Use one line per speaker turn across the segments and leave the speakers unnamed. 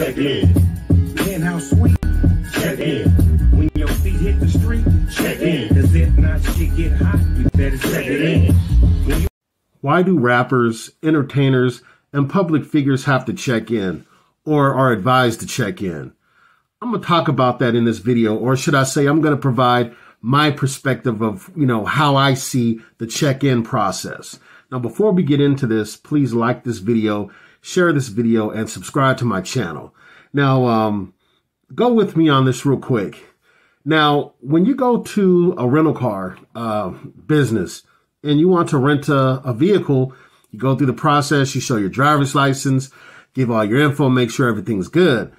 check in. Penthouse suite, check in. When your feet hit the street, check in. Cause if not shit get hot, you better check it in. You
Why do rappers, entertainers, and public figures have to check in or are advised to check in? I'm going to talk about that in this video, or should I say, I'm going to provide my perspective of, you know, how I see the check in process. Now, before we get into this, please like this video, share this video, and subscribe to my channel. Now, um, go with me on this real quick. Now, when you go to a rental car uh, business and you want to rent a, a vehicle, you go through the process, you show your driver's license, give all your info, make sure everything's good.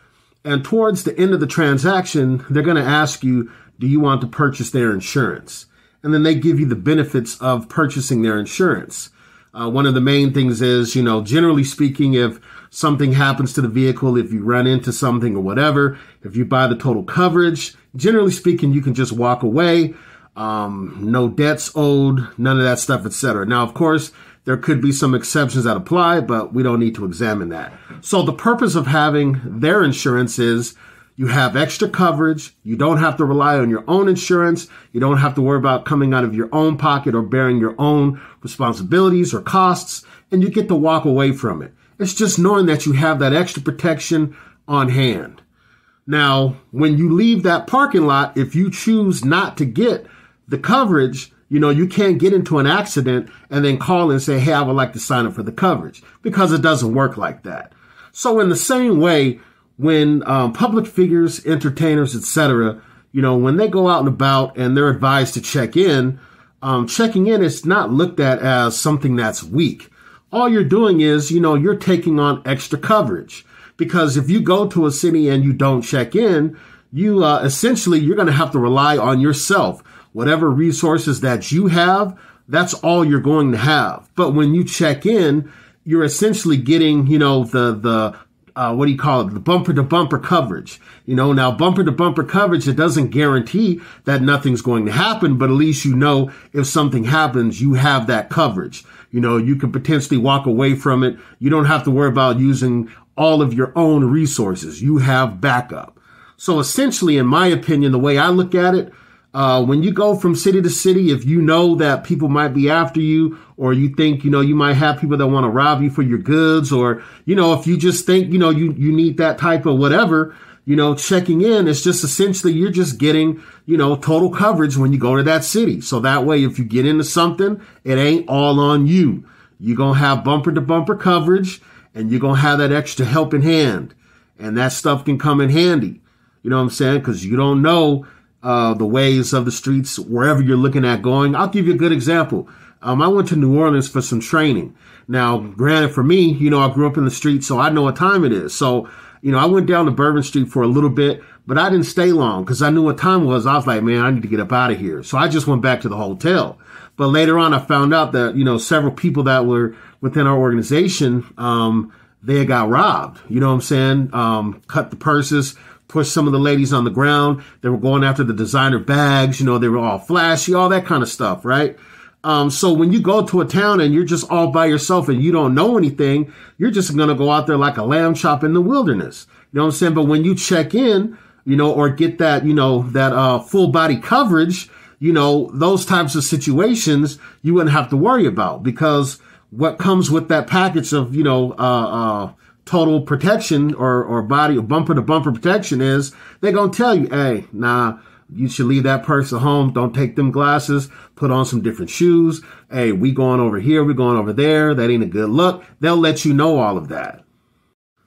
And towards the end of the transaction, they're going to ask you, do you want to purchase their insurance? And then they give you the benefits of purchasing their insurance. Uh, one of the main things is, you know, generally speaking, if something happens to the vehicle, if you run into something or whatever, if you buy the total coverage, generally speaking, you can just walk away. Um, no debts owed, none of that stuff, etc. Now, of course, there could be some exceptions that apply, but we don't need to examine that. So the purpose of having their insurance is you have extra coverage. You don't have to rely on your own insurance. You don't have to worry about coming out of your own pocket or bearing your own responsibilities or costs, and you get to walk away from it. It's just knowing that you have that extra protection on hand. Now, when you leave that parking lot, if you choose not to get the coverage, you know, you can't get into an accident and then call and say, Hey, I would like to sign up for the coverage because it doesn't work like that. So in the same way, when um, public figures, entertainers, etc., you know, when they go out and about and they're advised to check in, um, checking in is not looked at as something that's weak. All you're doing is, you know, you're taking on extra coverage because if you go to a city and you don't check in, you uh, essentially you're going to have to rely on yourself. Whatever resources that you have, that's all you're going to have. But when you check in, you're essentially getting, you know, the the uh, what do you call it? The bumper to bumper coverage. You know, now bumper to bumper coverage, it doesn't guarantee that nothing's going to happen, but at least you know if something happens, you have that coverage. You know, you can potentially walk away from it. You don't have to worry about using all of your own resources. You have backup. So essentially, in my opinion, the way I look at it, uh, when you go from city to city, if you know that people might be after you, or you think, you know, you might have people that want to rob you for your goods, or, you know, if you just think, you know, you, you need that type of whatever, you know, checking in, it's just essentially you're just getting, you know, total coverage when you go to that city. So that way, if you get into something, it ain't all on you. You're going to have bumper to bumper coverage and you're going to have that extra helping hand. And that stuff can come in handy. You know what I'm saying? Because you don't know uh, the ways of the streets wherever you're looking at going. I'll give you a good example. Um, I went to New Orleans for some training. Now, granted, for me, you know, I grew up in the streets, so I know what time it is. So, you know, I went down to Bourbon Street for a little bit, but I didn't stay long because I knew what time was. I was like, man, I need to get up out of here. So I just went back to the hotel. But later on, I found out that, you know, several people that were within our organization, um, they got robbed. You know what I'm saying? Um, cut the purses, pushed some of the ladies on the ground. They were going after the designer bags. You know, they were all flashy, all that kind of stuff, right? Um, so when you go to a town and you're just all by yourself and you don't know anything, you're just going to go out there like a lamb chop in the wilderness. You know what I'm saying? But when you check in, you know, or get that, you know, that, uh, full body coverage, you know, those types of situations you wouldn't have to worry about because what comes with that package of, you know, uh, uh, total protection or, or body or bumper to bumper protection is they're going to tell you, hey, nah, you should leave that at home. Don't take them glasses. Put on some different shoes. Hey, we going over here. We going over there. That ain't a good look. They'll let you know all of that.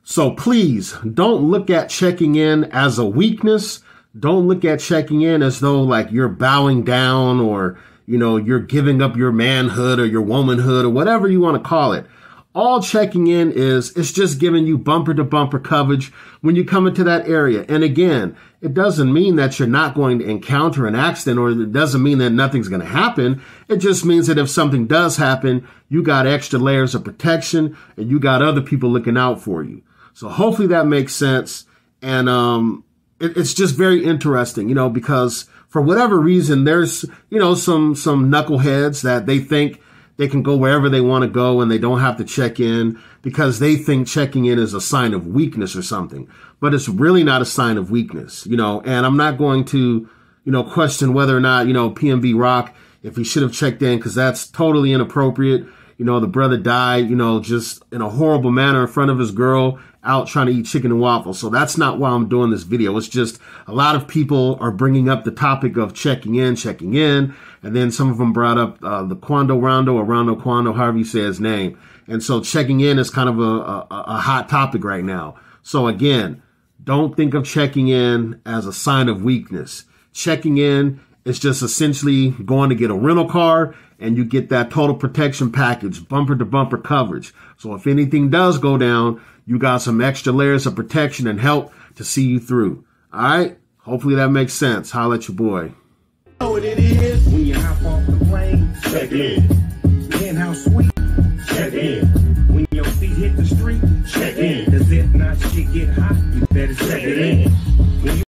So please don't look at checking in as a weakness. Don't look at checking in as though like you're bowing down or, you know, you're giving up your manhood or your womanhood or whatever you want to call it. All checking in is, it's just giving you bumper to bumper coverage when you come into that area. And again, it doesn't mean that you're not going to encounter an accident or it doesn't mean that nothing's going to happen. It just means that if something does happen, you got extra layers of protection and you got other people looking out for you. So hopefully that makes sense. And, um, it, it's just very interesting, you know, because for whatever reason, there's, you know, some, some knuckleheads that they think they can go wherever they want to go and they don't have to check in because they think checking in is a sign of weakness or something. But it's really not a sign of weakness, you know, and I'm not going to, you know, question whether or not, you know, PNB Rock, if he should have checked in, because that's totally inappropriate. You know, the brother died, you know, just in a horrible manner in front of his girl out trying to eat chicken and waffles. So that's not why I'm doing this video. It's just a lot of people are bringing up the topic of checking in, checking in. And then some of them brought up uh, the Quando Rondo or Rondo Quando, however you say his name. And so checking in is kind of a, a, a hot topic right now. So again, don't think of checking in as a sign of weakness. Checking in is just essentially going to get a rental car and you get that total protection package, bumper to bumper coverage. So if anything does go down, you got some extra layers of protection and help to see you through. All right. Hopefully that makes sense. Holla at your boy.
Know what it is when you hop off the plane? Check in. Penthouse suite? Check in. When your feet hit the street? Check in. Cause if not shit get hot, you better check it in.